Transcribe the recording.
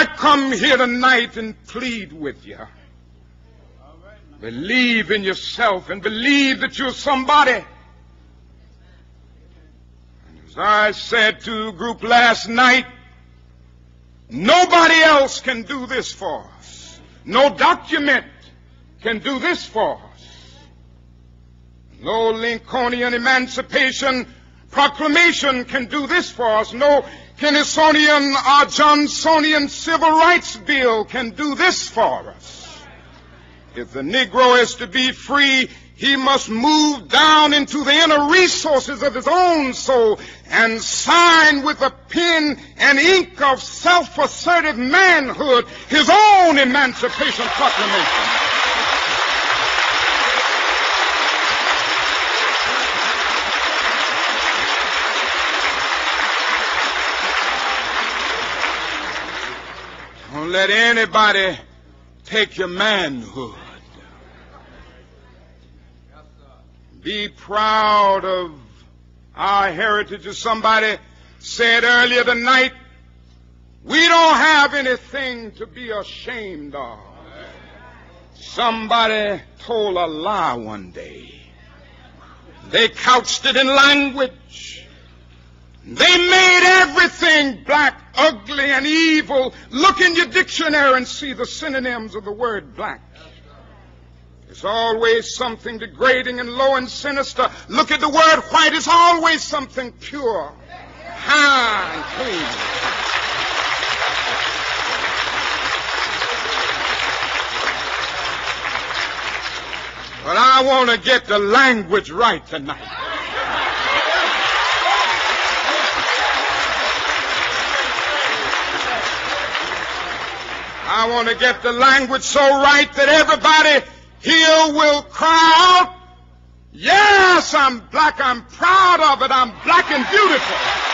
I come here tonight and plead with you. Believe in yourself and believe that you're somebody. And as I said to the group last night, nobody else can do this for us. No document can do this for us. No Lincolnian Emancipation Proclamation can do this for us. No Kennysonian or Johnsonian Civil Rights Bill can do this for us. If the Negro is to be free, he must move down into the inner resources of his own soul and sign with a pen and ink of self-assertive manhood his own Emancipation Proclamation. Don't let anybody take your manhood. Be proud of our heritage. As somebody said earlier tonight, we don't have anything to be ashamed of. Somebody told a lie one day. They couched it in language. They made everything black, ugly, and evil. Look in your dictionary and see the synonyms of the word black. There's always something degrading and low and sinister. Look at the word white. It's always something pure, high, and clean. But I want to get the language right tonight. I want to get the language so right that everybody here will cry out, yes, I'm black, I'm proud of it, I'm black and beautiful.